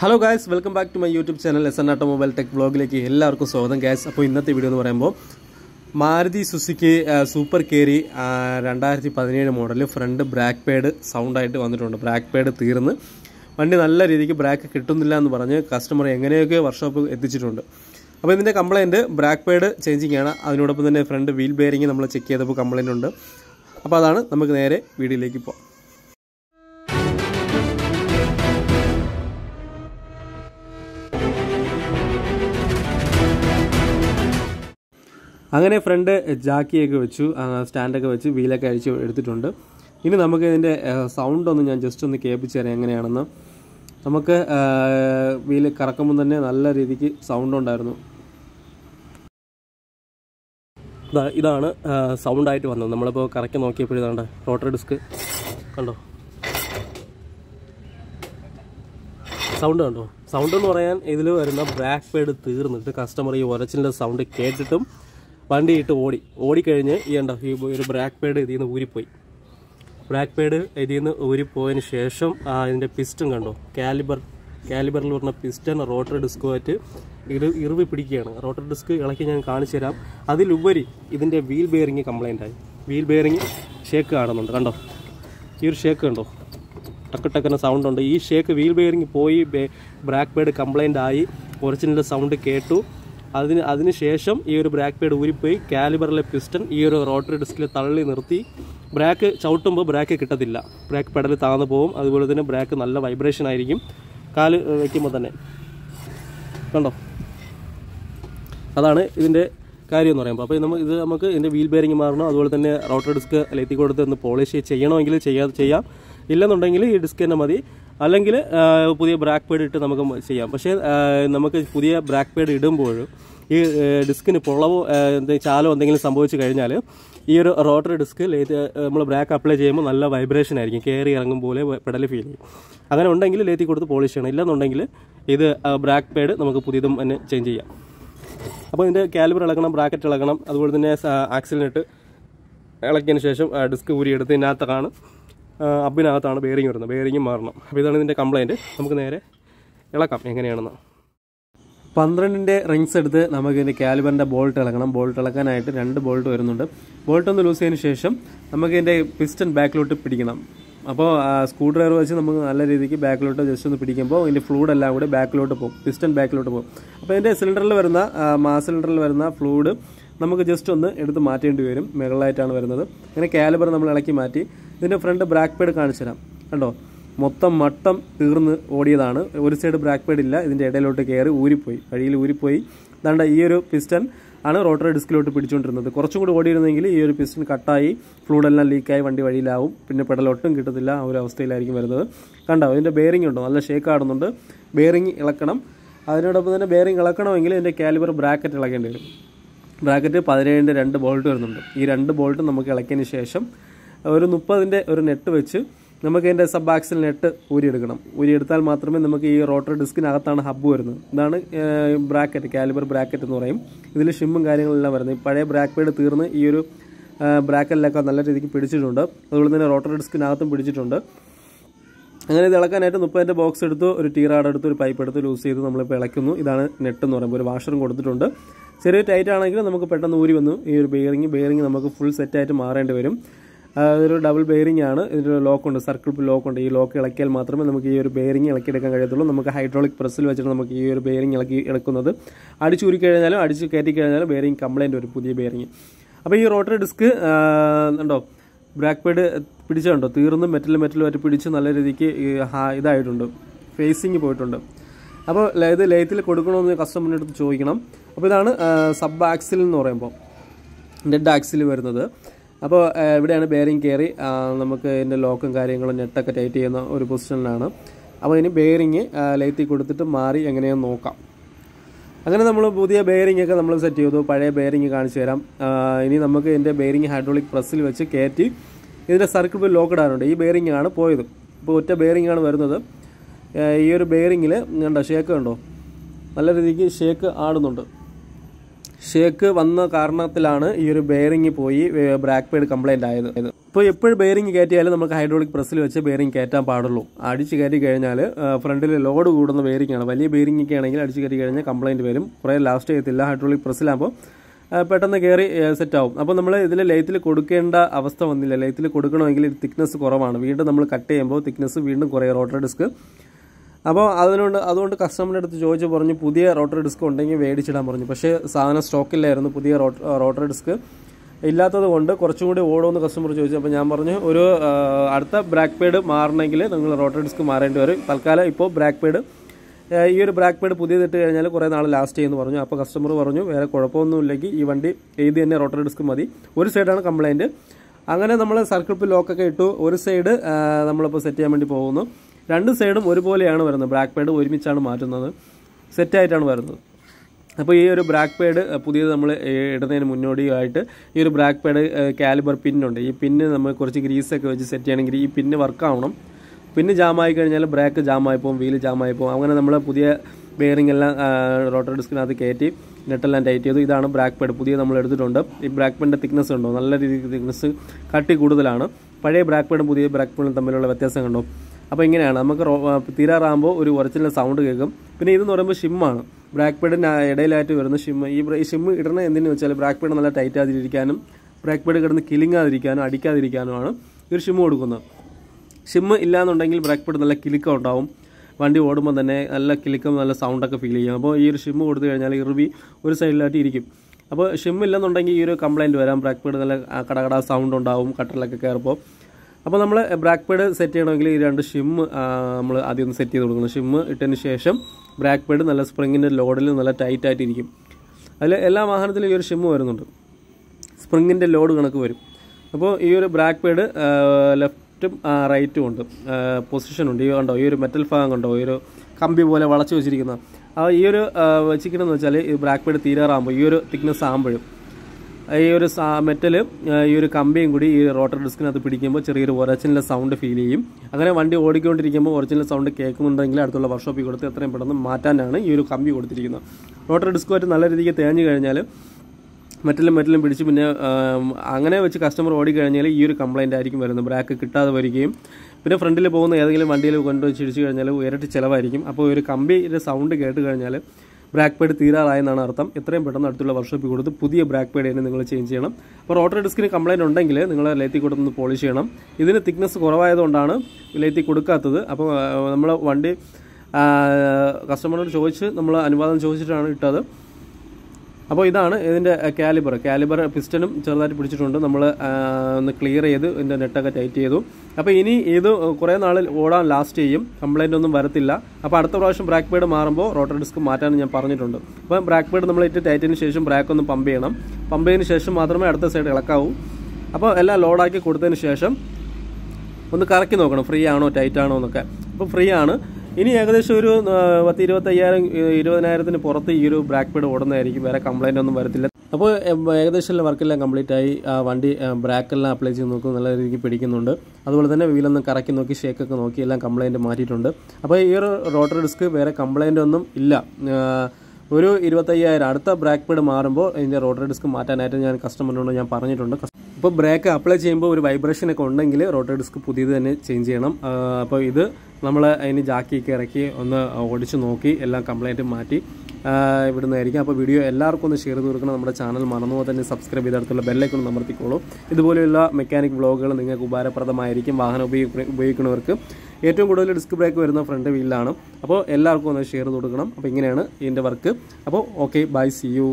Hello guys welcome back to my YouTube channel S N automobile tech വ്ളോഗിലേക്ക് എല്ലാവർക്കും സ്വാഗതം guys അപ്പോൾ ഇന്നത്തെ വീഡിയോ എന്ന് പറയുമ്പോൾ മാരുതി സുസുക്കി സൂപ്പർ കേറി രണ്ടായിരത്തി പതിനേഴ് മോഡൽ ഫ്രണ്ട് ബ്രാക്ക് പേഡ് സൗണ്ടായിട്ട് വന്നിട്ടുണ്ട്. ബ്രാക്ക് പേഡ് തീർന്ന് വണ്ടി നല്ല രീതിക്ക് ബ്രാക്ക് കിട്ടുന്നില്ല എന്ന് പറഞ്ഞ് കസ്റ്റമർ എങ്ങനെയൊക്കെ വർക്ക്ഷോപ്പ് എത്തിച്ചിട്ടുണ്ട്. അപ്പോൾ ഇതിന്റെ കംപ്ലയിന്റ് ബ്രാക്ക് പേഡ് ചേഞ്ചിങ് ആണ്. അതിനോടൊപ്പം തന്നെ ഫ്രണ്ട് വീൽ ബെയറിങ് നമ്മൾ ചെക്ക് ചെയ്തപ്പോൾ കംപ്ലയിന്റ് ഉണ്ട്. അപ്പോൾ അതാണ് നമുക്ക് നേരെ വീഡിയോയിലേക്ക് പോകാം. അങ്ങനെ ഫ്രണ്ട് ജാക്കിയൊക്കെ വെച്ചു സ്റ്റാൻഡൊക്കെ വെച്ച് വീലൊക്കെ അഴിച്ച് എടുത്തിട്ടുണ്ട്. ഇനി നമുക്ക് ഇതിന്റെ സൗണ്ട് ഒന്ന് ഞാൻ ജസ്റ്റ് ഒന്ന് കേൾപ്പിച്ച് തരാം എങ്ങനെയാണെന്ന്. നമുക്ക് വീൽ കറക്കുമ്പോൾ തന്നെ നല്ല രീതിക്ക് സൗണ്ട് ഉണ്ടായിരുന്നു. ഇതാ ഇതാണ് സൗണ്ടായിട്ട് വന്നത്. നമ്മളിപ്പോൾ കറക്കി നോക്കിയപ്പോഴാണ്ട് റോട്ടർ ഡിസ്ക് കണ്ടോ? സൗണ്ട് കണ്ടോ? സൗണ്ട് എന്ന് പറയാൻ ഇതിൽ വരുന്ന ബ്രാക്ക് പേഡ് തീർന്നിട്ട് കസ്റ്റമർ ഈ ഒരച്ചിന്റെ സൗണ്ട് കേട്ടിട്ടും വണ്ടി ഇട്ട് ഓടി. ഓടിക്കഴിഞ്ഞ് ഈ കണ്ടോ ഈ ഒരു ബ്രാക്ക് പേഡ് ഇതിൽ നിന്ന് ഊരിപ്പോയി. ബ്രാക്ക് പേഡ് ഇതിൽ നിന്ന് ഊരിപ്പോയതിന് ശേഷം ഇതിന്റെ പിസ്റ്റൺ കണ്ടോ കാലിബർ കാലിബറിൽ പറഞ്ഞ പിസ്റ്റൺ റോട്ടർ ഡിസ്കുമായിട്ട് ഇത് ഇറിവ് പിടിക്കുകയാണ്. റോട്ടർ ഡിസ്ക് ഇളക്കി ഞാൻ കാണിച്ചു തരാം. അതിലുപരി ഇതിന്റെ വീൽ ബെയറിങ് കംപ്ലൈന്റ് ആയി. വീൽ ബെയറിങ് ഷേക്ക് കാണുന്നുണ്ട്. കണ്ടോ? ഈ ഒരു ഷേക്ക് കണ്ടോ? ടക്ക് ടക്കുന്ന സൗണ്ട് ഉണ്ട്. ഈ ഷേക്ക് വീൽ ബെയറിങ് പോയി ബ്രാക്ക് പേഡ് കംപ്ലൈന്റ് ആയി. ഒറിജിനൽ സൗണ്ട് കേട്ടു. അതിന് അതിനുശേഷം ഈ ഒരു ബ്രാക്ക് പേഡ് ഊരിപ്പോയി കാലിബറിലെ പിസ്റ്റൺ ഈ ഒരു റോട്ടറി ഡിസ്കിൽ തള്ളി നിർത്തി. ബ്രാക്ക് ചവിട്ടുമ്പോൾ ബ്രാക്ക് കിട്ടത്തില്ല. ബ്രാക്ക് പെഡൽ താഴ്ന്നു പോകും അതുപോലെ തന്നെ ബ്രാക്ക് നല്ല വൈബ്രേഷൻ ആയിരിക്കും. കാൽ വയ്ക്കുമ്പോൾ തന്നെ. കണ്ടോ? അതാണ് ഇതിന്റെ കാര്യം എന്ന് പറയുമ്പോൾ അപ്പോൾ നമുക്ക് ഇത് നമുക്ക് ഇതിന്റെ വീൽ ബെയറിംഗ് മാറണം. അതുപോലെ തന്നെ റോട്ടർ ഡിസ്ക് ലെത്തി കൊടുത്ത് ഒന്ന് പോളിഷ് ചെയ്യണമെങ്കിൽ ചെയ്യാതെ ചെയ്യാം. ഇല്ലെന്നുണ്ടെങ്കിൽ ഈ ഡിസ്ക് തന്നെ മതി. അല്ലെങ്കിൽ പുതിയ ബ്രാക്ക് പേഡ് ഇട്ട് നമുക്ക് ചെയ്യാം. പക്ഷേ നമുക്ക് പുതിയ ബ്രാക്ക് പേഡ് ഇടുമ്പോൾ ഈ ഡിസ്കിന് പൊള്ളവോ ആ, ചാലോ എന്തെങ്കിലും സംഭവിച്ചു കഴിഞ്ഞാൽ ഈ ഒരു റോട്ടറി ഡിസ്ക് ലേറ്റ് നമ്മൾ ബ്രാക്ക് അപ്ലൈ ചെയ്യുമ്പോൾ നല്ല വൈബ്രേഷൻ ആയിരിക്കും. കയറി ഇറങ്ങും പോലെ പെടൽ ഫീൽ ചെയ്യും. അങ്ങനെ ഉണ്ടെങ്കിൽ ലേത്തി കൊടുത്ത് പോളിഷ് ചെയ്യണം. ഇല്ലെന്നുണ്ടെങ്കിൽ ഇത് ബ്രാക്ക് പേഡ് നമുക്ക് പുതിയതും തന്നെ ചേഞ്ച് ചെയ്യാം. അപ്പോൾ ഇതിന്റെ കാലിബർ ഇളക്കണം ബ്രാക്കറ്റ് ഇളക്കണം അതുപോലെ തന്നെ ആക്സിലിനിട്ട് ഇളക്കിയതിന് ശേഷം ഡിസ്ക് ഊരിയെടുത്ത് ഇതിനകത്താണ് അബിനകത്താണ് ബെയറിങ് വരുന്നത്. ബെയറിങ്ങും മാറണം. അപ്പോൾ ഇതാണ് ഇതിന്റെ കംപ്ലയിന്റ് നമുക്ക് നേരെ ഇളക്കാം. എങ്ങനെയാണെന്ന്. പന്ത്രണ്ടിന്റെ റിങ്സ് എടുത്ത് നമുക്ക് ഇതിന്റെ കാലിബറിന്റെ ബോൾട്ട് ഇളക്കണം. ബോൾട്ട് ഇളക്കാനായിട്ട് രണ്ട് ബോൾട്ട് വരുന്നുണ്ട്. ബോൾട്ട് ഒന്ന് ലൂസ് ചെയ്തതിന് ശേഷം നമുക്ക് ഇതിന്റെ പിസ്റ്റൺ ബാക്കിലോട്ട് പിടിക്കണം. അപ്പോൾ സ്ക്രൂ ഡ്രൈവർ വെച്ച് നമുക്ക് നല്ല രീതിക്ക് ബാക്കിലോട്ട് ജസ്റ്റ് ഒന്ന് പിടിക്കുമ്പോൾ ഇതിന്റെ ഫ്ലൂഡ് എല്ലാം കൂടി ബാക്കിലോട്ട് പോകും. പിസ്റ്റൺ ബാക്കിലോട്ട് പോകും. അപ്പോൾ ഇതിന്റെ സിലിണ്ടറിൽ വരുന്ന മാസ് സിലിണ്ടറിൽ വരുന്ന ഫ്ലൂഡ് നമുക്ക് ജസ്റ്റ് ഒന്ന് എടുത്ത് മാറ്റേണ്ടി വരും. മുകളിലായിട്ടാണ് വരുന്നത്. അങ്ങനെ കാലിബർ നമ്മൾ ഇളക്കി മാറ്റി. ഇതിന്റെ ഫ്രണ്ട് ബ്രാക്ക് പേഡ് കാണിച്ചു തരാം. കണ്ടോ? മൊത്തം മട്ടം തീർന്ന് ഓടിയതാണ്. ഒരു സൈഡ് ബ്രാക്ക് പേഡ് ഇല്ല. ഇതിന്റെ ഇടയിലോട്ട് കയറി ഊരിപ്പോയി. വഴിയിൽ ഊരിപ്പോയി. ദാണ്ട ഈ ഒരു പിസ്റ്റൺ ആണ് റോട്ടറി ഡിസ്കിലോട്ട് പിടിച്ചുകൊണ്ടിരുന്നത്. കുറച്ചും കൂടി ഓടിയിരുന്നെങ്കിൽ ഈ ഒരു പിസ്റ്റൺ കട്ടായി ഫ്ലൂഡെല്ലാം ലീക്കായി വണ്ടി വഴിയിലാവും. പിന്നെ പെടൽ ഒട്ടും കിട്ടത്തില്ല. ആ ഒരു അവസ്ഥയിലായിരിക്കും വരുന്നത്. കണ്ടോ? ഇതിന്റെ ബെയറിംഗ് ഉണ്ടോ? നല്ല ഷേക്ക് ആടുന്നുണ്ട്. ബെയറിംഗ് ഇളക്കണം. അതിനോടൊപ്പം തന്നെ ബെയറിംഗ് ഇളക്കണമെങ്കിൽ ഇതിന്റെ കാലിബർ ബ്രാക്കറ്റ് ഇളക്കേണ്ടി വരും. ബ്രാക്കറ്റ് പതിനേഴിന്റെ രണ്ട് ബോൾട്ട് വരുന്നുണ്ട്. ഈ രണ്ട് ബോൾട്ട് നമുക്ക് ഇളക്കിയതിന് ശേഷം ഒരു മുപ്പതിന്റെ ഒരു നെറ്റ് വെച്ച് നമുക്ക് ഇതിന്റെ സബ് ആക്സിൽ നെറ്റ് ഊരിയെടുക്കണം. ഊരിയെടുത്താൽ മാത്രമേ നമുക്ക് ഈ റോട്ടർ ഡിസ്കിനകത്താണ് ഹബ്ബ് വരുന്നത്. ഇതാണ് ബ്രാക്കറ്റ് കാലിബർ ബ്രാക്കറ്റ് എന്ന് പറയും. ഇതിൽ ഷിമ്മും കാര്യങ്ങളെല്ലാം വരുന്നത്. പഴയ ബ്രാക്ക് പേഡ് തീർന്ന് ഈ ഒരു ബ്രാക്കറ്റിലൊക്കെ നല്ല രീതിക്ക് പിടിച്ചിട്ടുണ്ട്. അതുപോലെ തന്നെ റോട്ടർ ഡിസ്കിനകത്തും പിടിച്ചിട്ടുണ്ട്. അങ്ങനെ ഇത് ഇളക്കാനായിട്ട് മുപ്പതിന്റെ ബോക്സ് എടുത്തു ഒരു ടീറാഡ് എടുത്ത് ഒരു പൈപ്പ് എടുത്ത് ലൂസ് ചെയ്ത് നമ്മളിപ്പോൾ ഇളക്കുന്നു ഇതാണ് നെറ്റ് എന്ന് പറയുമ്പോൾ ഒരു വാഷറും കൊടുത്തിട്ടുണ്ട്. ചെറിയ ടൈറ്റ് ആണെങ്കിലും നമുക്ക് പെട്ടെന്ന് ഊരി വന്നു. ഈ ഒരു ബെയറിംഗ് ബെയറിംഗ് നമുക്ക് ഫുൾ സെറ്റായിട്ട് മാറേണ്ടി വരും. അതൊരു ഡബിൾ ബെയറിംഗ് ആണ്. ഇതിന്റെ ലോക്ക് ഉണ്ട് സർക്കിൾ ലോക്ക് ഉണ്ട്. ഈ ലോക്ക് ഇളക്കിയാൽ മാത്രമേ നമുക്ക് ഈ ഒരു ബെയറിംഗ് ഇളക്കിയെടുക്കാൻ കഴിയത്തുള്ളൂ. നമുക്ക് ഹൈഡ്രോളിക് പ്രസ്സിൽ വെച്ചിട്ട് നമുക്ക് ഈ ഒരു ബെയറിംഗ് ഇളക്കി ഇളക്കുന്നത് അടിച്ചു ഊരി കഴിഞ്ഞാലും അടിച്ച് കയറ്റി കഴിഞ്ഞാലും ബെയറിംഗ് കംപ്ലൈന്റ് ഒരു പുതിയ ബെയറിംഗ് അപ്പോൾ ഈ റോട്ടറി ഡിസ്ക് ഉണ്ടോ ബ്രാക്ക് പേഡ് പിടിച്ചുണ്ടോ തീർന്ന് മെറ്റൽ മെറ്റലുമായിട്ട് പിടിച്ച് നല്ല രീതിക്ക് ഇതായിട്ടുണ്ട്. ഫേസിങ് പോയിട്ടുണ്ട്. അപ്പോൾ ഇത് ലയത്തിൽ കൊടുക്കണമെന്ന് കസ്റ്റമറിന്റെ അടുത്ത് ചോദിക്കണം. അപ്പോൾ ഇതാണ് സബ് ആക്സിൽ എന്ന് പറയുമ്പോൾ. ഡെഡ് ആക്സിൽ വരുന്നത്. അപ്പോൾ ഇവിടെയാണ് ബെയറിങ് കയറി നമുക്ക് ഇതിന്റെ ലോക്കും കാര്യങ്ങളും നെറ്റൊക്കെ ടൈറ്റ് ചെയ്യുന്ന ഒരു പൊസിഷനിലാണ് അപ്പോൾ ഇനി ബെയറിങ് ലൈത്തിൽ കൊടുത്തിട്ട് മാറി എങ്ങനെയാണെന്ന് നോക്കാം. അങ്ങനെ നമ്മൾ പുതിയ ബെയറിംഗ് ഒക്കെ നമ്മൾ സെറ്റ് ചെയ്തു. പഴയ ബെയറിംഗ് കാണിച്ചു തരാം. ഇനി നമുക്ക് ഇതിന്റെ ബെയറിംഗ് ഹൈഡ്രോളിക് പ്രസ്സിൽ വെച്ച് കയറ്റി ഇതിന്റെ സർക്കിൾ ഇപ്പോൾ ലോക്ക് ഇടാനുണ്ട്. ഈ ബെയറിംഗ് ആണ് പോയത്. ഇപ്പോൾ ഒറ്റ ബെയറിംഗ് ആണ് വരുന്നത്. ഈ ഒരു ബെയറിങ്ങിൽ കണ്ടോ ഷേക്ക് കണ്ടോ? നല്ല രീതിക്ക് ഷേക്ക് ആടുന്നുണ്ട്. ഷേക്ക് വന്ന കാരണത്തിലാണ് ഈ ഒരു ബെയറിംഗ് പോയി ബ്രാക്ക് പേഡ് കംപ്ലൈന്റ് ആയത്. ഇപ്പോൾ എപ്പോഴും ബെയറിംഗ് കയറ്റിയാലും നമുക്ക് ഹൈഡ്രോളിക് പ്രസ്സിൽ വെച്ച് ബെയറിംഗ് കയറ്റാൻ പാടുള്ളൂ. അടിച്ച് കയറ്റി കഴിഞ്ഞാൽ ഫ്രണ്ടിൽ ലോഡ് കൂടുന്ന ബെയറിംഗ് ആണ്. വലിയ ബെയറിംഗ് ഒക്കെ ആണെങ്കിൽ അടിച്ച് കയറ്റി കഴിഞ്ഞാൽ കംപ്ലൈന്റ് വരും. കുറേ ലാസ്റ്റ് ചെയ്യത്തില്ല ഹൈഡ്രോളിക് പ്രസ്സിലാകുമ്പോൾ പെട്ടെന്ന് കയറി സെറ്റ് ആവും. അപ്പോൾ നമ്മൾ ഇതിൽ ലെയ്ത്തിൽ കൊടുക്കേണ്ട അവസ്ഥ വന്നില്ല. ലെയ്ത്തിൽ കൊടുക്കണമെങ്കിൽ തിക്നെസ് കുറവാണ്. വീണ്ടും നമ്മൾ കട്ട് ചെയ്യുമ്പോൾ തിക്നെസ് വീണ്ടും കുറേ റോട്ടർ ഡിസ്ക് അപ്പോൾ അതിനോട് അതുകൊണ്ട് കസ്റ്റമറിന്റെ അടുത്ത് ചോദിച്ചു പറഞ്ഞു പുതിയ റോട്ടർ ഡിസ്ക് ഉണ്ടെങ്കിൽ മേടിച്ചിടാൻ പറഞ്ഞു. പക്ഷേ സാധനം സ്റ്റോക്കില്ലായിരുന്നു പുതിയ റോട്ടർ ഡിസ്ക് ഇല്ലാത്തത് കൊണ്ട് കുറച്ചും കൂടി ഓടുമെന്ന് കസ്റ്റമർ ചോദിച്ചു. അപ്പോൾ ഞാൻ പറഞ്ഞു ഒരു അടുത്ത ബ്രാക്ക് പേഡ് മാറണമെങ്കിൽ നിങ്ങൾ റോട്ടർ ഡിസ്ക് മാറേണ്ടി വരും. തൽക്കാലം ഇപ്പോൾ ബ്രാക്ക് പേഡ് ഈ ഒരു ബ്രാക്ക് പേഡ് പുതിയതിട്ട് കഴിഞ്ഞാൽ കുറേ നാൾ ലാസ്റ്റ് ചെയ്യുമെന്ന് പറഞ്ഞു. അപ്പോൾ കസ്റ്റമർ പറഞ്ഞു വേറെ കുഴപ്പമൊന്നുമില്ലെങ്കിൽ ഈ വണ്ടി എഴുതി തന്നെ റോട്ടർ ഡിസ്ക് മതി. ഒരു സൈഡാണ് കംപ്ലൈന്റ് അങ്ങനെ നമ്മൾ സർക്കിൾ ലോക്കൊക്കെ ഇട്ടു. ഒരു സൈഡ് നമ്മളിപ്പോൾ സെറ്റ് ചെയ്യാൻ വേണ്ടി പോകുന്നു. രണ്ട് സൈഡും ഒരുപോലെയാണ് വരുന്നത്. ബ്രാക്ക് പേഡ് ഒരുമിച്ചാണ് മാറ്റുന്നത്. സെറ്റായിട്ടാണ് വരുന്നത്. അപ്പോൾ ഈ ഒരു ബ്രാക്ക് പാഡ് പുതിയത് നമ്മൾ ഇടുന്നതിന് മുന്നോടിയായിട്ട് ഈ ഒരു ബ്രാക്ക് പാഡ് കാലിബർ പിന്നുണ്ട്. ഈ പിന്ന് നമ്മൾ കുറച്ച് ഗ്രീസൊക്കെ വെച്ച് സെറ്റ് ചെയ്യണമെങ്കിൽ ഈ പിന്ന് വർക്ക് ആവണം പിന്ന് ജാമായി കഴിഞ്ഞാൽ ബ്രേക്ക് ജാമായി പോകും വീൽ ജാമായി പോകും അങ്ങനെ നമ്മൾ പുതിയ ബെയറിംഗ് എല്ലാം റോട്ടർ ഡിസ്കിനകത്ത് കയറ്റി നെട്ടെല്ലാം ടൈറ്റ് ചെയ്തു. ഇതാണ് ബ്രാക്ക് പാഡ്. പുതിയ നമ്മൾ എടുത്തിട്ടുണ്ട്. ഈ ബ്രാക്ക് പേഡിന്റെ തിക്നെസ് ഉണ്ടോ നല്ല രീതിക്ക് തിക്നെസ് കട്ടി കൂടുതലാണ്. പഴയ ബ്രാക്ക് പേഡും പുതിയ ബ്രാക്ക് പേഡും തമ്മിലുള്ള വ്യത്യാസം കണ്ടോ? അപ്പോൾ ഇങ്ങനെയാണ്. നമുക്ക് തീരാറാകുമ്പോൾ ഒരു ഒറിജിനൽ സൗണ്ട് കേൾക്കും. പിന്നെ ഇതെന്ന് പറയുമ്പോൾ ഷിമ്മാണ് ബ്രാക്ക് പേഡിന് ഇടയിലായിട്ട് വരുന്ന ഷിമ്മ് ഈ ഈ ഷിമ്മ് ഇടണ എന്തിനു വെച്ചാൽ ബ്രാക്ക് പേഡ് നല്ല ടൈറ്റ് ആതിരിക്കാനും ബ്രാക്ക് പേഡ് കിടന്ന് കിലിങ്ങാതിരിക്കാനും അടിക്കാതിരിക്കാനുമാണ് ഈ ഒരു ഷിമ്മ് കൊടുക്കുന്നത്. ഷിമ്മ് ഇല്ലാന്നുണ്ടെങ്കിൽ ബ്രാക്ക് പേഡ് നല്ല കിലുക്കം ഉണ്ടാവും. വണ്ടി ഓടുമ്പോൾ തന്നെ നല്ല കിലുക്കം നല്ല സൗണ്ടൊക്കെ ഫീൽ ചെയ്യും. അപ്പോൾ ഈ ഒരു ഷിമ്മ് കൊടുത്തു കഴിഞ്ഞാൽ ഇറുവി ഒരു സൈഡിലായിട്ട് ഇരിക്കും. അപ്പോൾ ഷിമ്മ് ഇല്ലെന്നുണ്ടെങ്കിൽ ഈ ഒരു കംപ്ലൈന്റ് വരാം. ബ്രാക്ക് പേഡ് നല്ല കടകട സൗണ്ട് ഉണ്ടാവും കട്ടറിലൊക്കെ കയറുമ്പോൾ അപ്പോൾ നമ്മൾ ബ്രാക്ക് പേഡ് സെറ്റ് ചെയ്യണമെങ്കിൽ ഈ രണ്ട് ഷിമ്മ് നമ്മൾ ആദ്യം ഒന്ന് സെറ്റ് ചെയ്ത് കൊടുക്കണം. ഷിം ഇട്ടതിന് ശേഷം ബ്രാക്ക് പേഡ് നല്ല സ്പ്രിങ്ങിന്റെ ലോഡിൽ നല്ല ടൈറ്റായിട്ട് ഇരിക്കും അതിൽ എല്ലാ വാഹനത്തിലും ഈ ഒരു ഷിം വരുന്നുണ്ട്. സ്പ്രിങ്ങിന്റെ ലോഡ് കണക്ക് വരും. അപ്പോൾ ഈ ഒരു ബ്രാക്ക് പേഡ് ലെഫ്റ്റും റൈറ്റും ഉണ്ട്. പൊസിഷനുണ്ട് ഈ കണ്ടോ ഈ ഒരു മെറ്റൽ ഭാഗം കണ്ടോ ഈ ഒരു കമ്പി പോലെ വളച്ച് വെച്ചിരിക്കുന്ന. ആ ഈ ഒരു വെച്ചിരിക്കണമെന്ന് വെച്ചാൽ ഈ ബ്രാക്ക് പേഡ് തീരാറാകുമ്പോൾ ഈ ഒരു തിക്നെസ് ആകുമ്പോഴും ഈ ഒരു മെറ്റൽ ഈ ഒരു കമ്പിയും കൂടി ഈ റോട്ടർ ഡിസ്കിനകത്ത് പിടിക്കുമ്പോൾ ചെറിയൊരു ഒറിജിനൽ സൗണ്ട് ഫീൽ ചെയ്യും. അങ്ങനെ വണ്ടി ഓടിക്കൊണ്ടിരിക്കുമ്പോൾ ഒറിജിനൽ സൗണ്ട് കേൾക്കുന്നുണ്ടെങ്കിൽ അടുത്തുള്ള വർക്ക്ഷോപ്പിൽ കൊടുത്ത് എത്രയും പെട്ടെന്ന് മാറ്റാനാണ് ഈ ഒരു കമ്പി കൊടുത്തിരിക്കുന്നത്. റോട്ടർ ഡിസ്ക് ഡിസ്കുമായിട്ട് നല്ല രീതിക്ക് തേഞ്ഞു കഴിഞ്ഞാൽ മെറ്റലും മെറ്റലും പിടിച്ച് പിന്നെ അങ്ങനെ വെച്ച് കസ്റ്റമർ ഓടിക്കഴിഞ്ഞാൽ ഈ ഒരു കംപ്ലൈന്റ് ആയിരിക്കും വരുന്നത്. ബ്രാക്ക് കിട്ടാതെ വരികയും പിന്നെ ഫ്രണ്ടിൽ പോകുന്ന ഏതെങ്കിലും വണ്ടിയിൽ കൊണ്ടുപോയി ഇടിച്ചു കഴിഞ്ഞാൽ ഇരട്ടി ചിലവായിരിക്കും. അപ്പോൾ ഒരു കമ്പിയുടെ സൗണ്ട് കേട്ട് കഴിഞ്ഞാൽ ബ്രാക്ക് പേഡ് തീരാറായെന്നാണ് അർത്ഥം. എത്രയും പെട്ടെന്ന് അടുത്തുള്ള വർക്ക്ഷോപ്പിൽ കൊടുത്ത് പുതിയ ബ്രാക്ക് പേഡ് തന്നെ നിങ്ങൾ ചേഞ്ച് ചെയ്യണം. അപ്പോൾ റോട്ടർ ഡിസ്കിന് കംപ്ലൈന്റ് ഉണ്ടെങ്കിൽ നിങ്ങൾ ലേത്തി കൊടുത്തൊന്ന് പോളിഷ് ചെയ്യണം. ഇതിന് തിക്നെസ് കുറവായതുകൊണ്ടാണ് ലേത്തി കൊടുക്കാത്തത്. അപ്പോൾ നമ്മൾ വണ്ടി കസ്റ്റമറോട് ചോദിച്ച് നമ്മൾ അനുവാദം ചോദിച്ചിട്ടാണ് ഇട്ടത്. അപ്പോൾ ഇതാണ് ഇതിന്റെ കാലിബർ. കാലിബർ പിസ്റ്റനും ചെറുതായിട്ട് പിടിച്ചിട്ടുണ്ട്. നമ്മൾ ഒന്ന് ക്ലിയർ ചെയ്ത് ഇതിന്റെ നെറ്റൊക്കെ ടൈറ്റ് ചെയ്തു. അപ്പോൾ ഇനി ഇത് കുറേ നാളിൽ ഓടാൻ ലാസ്റ്റ് ചെയ്യും. കംപ്ലൈന്റ് ഒന്നും വരത്തില്ല. അപ്പോൾ അടുത്ത പ്രാവശ്യം ബ്രാക്ക് പേഡ് മാറുമ്പോൾ റോട്ടർ ഡിസ്ക് മാറ്റാൻ ഞാൻ പറഞ്ഞിട്ടുണ്ട്. അപ്പോൾ ബ്രാക്ക് പേഡ് നമ്മൾ ഇട്ട് ടൈറ്റിന് ശേഷം ബ്രാക്ക് ഒന്ന് പമ്പ് ചെയ്യണം. പമ്പ് ചെയ്തതിന് ശേഷം മാത്രമേ അടുത്ത സൈഡ് ഇളക്കാവൂ. അപ്പോൾ എല്ലാം ലോഡാക്കി കൊടുത്തതിന് ശേഷം ഒന്ന് കറക്കി നോക്കണം. ഫ്രീ ആണോ ടൈറ്റ് ആണോ എന്നൊക്കെ. അപ്പോൾ ഫ്രീ ആണ്. ഇനി ഏകദേശം ഒരു പത്ത് ഇരുപത്തയ്യായിരം ഇരുപതിനായിരത്തിന് പുറത്ത് ഈ ഒരു ബ്രാക്ക് പേഡ് ഓടുന്നതായിരിക്കും. വേറെ കംപ്ലൈന്റ് ഒന്നും വരത്തില്ല. അപ്പോൾ ഏകദേശം എല്ലാ വർക്കെല്ലാം കംപ്ലീറ്റ് ആയി. ആ വണ്ടി ബ്രാക്കെല്ലാം അപ്ലൈ ചെയ്ത് നോക്കും നല്ല രീതിക്ക് പിടിക്കുന്നുണ്ട്. അതുപോലെ തന്നെ വീലൊന്നും കറക്കി നോക്കി ഷേക്കൊക്കെ നോക്കി എല്ലാം കംപ്ലൈന്റ് മാറ്റിയിട്ടുണ്ട്. അപ്പോൾ ഈ ഒരു റോട്ടർ ഡിസ്ക് വേറെ കംപ്ലൈന്റ് ഒന്നും ഇല്ല. ഒരു ഇരുപത്തയ്യായിരം. അടുത്ത ബ്രാക്ക് പേഡ് മാറുമ്പോൾ ഇതിന്റെ റോട്ടർ ഡിസ്ക് മാറ്റാനായിട്ട് ഞാൻ കസ്റ്റമറിനോട് ഞാൻ പറഞ്ഞിട്ടുണ്ട്. ഇപ്പോൾ ബ്രേക്ക് അപ്ലൈ ചെയ്യുമ്പോൾ ഒരു വൈബ്രേഷൻ ഒക്കെ ഉണ്ടെങ്കിൽ റോട്ടർ ഡിസ്ക് പുതിയത് തന്നെ ചേഞ്ച് ചെയ്യണം. അപ്പോൾ ഇത് നമ്മൾ അതിന് ജാക്കിയൊക്കെ ഇറക്കി ഒന്ന് ഓടിച്ച് നോക്കി എല്ലാം കംപ്ലൈന്റ് മാറ്റി. ഇവിടുന്ന് ആയിരിക്കും. അപ്പോൾ വീഡിയോ എല്ലാവർക്കും ഒന്ന് ഷെയർ ചെയ്ത് കൊടുക്കണം. നമ്മുടെ ചാനൽ മറന്നുപോലെ തന്നെ സബ്സ്ക്രൈബ് ചെയ്തെടുത്തുള്ള ബെല്ലൈക്കൺ അമർത്തിക്കോളൂ. ഇതുപോലെയുള്ള മെക്കാനിക് വ്ളോഗുകൾ നിങ്ങൾക്ക് ഉപകാരപ്രദമായിരിക്കും. വാഹനം ഉപയോഗി ഉപയോഗിക്കുന്നവർക്ക്. ഏറ്റവും കൂടുതൽ ഡിസ്ക് ബ്രേക്ക് വരുന്ന ഫ്രണ്ട് വീലാണ് അപ്പോൾ എല്ലാവർക്കും ഒന്ന് ഷെയർ ചെയ്ത് കൊടുക്കണം. അപ്പോൾ ഇങ്ങനെയാണ് ഇതിന്റെ വർക്ക് അപ്പോൾ ഓക്കെ ബൈ സി യു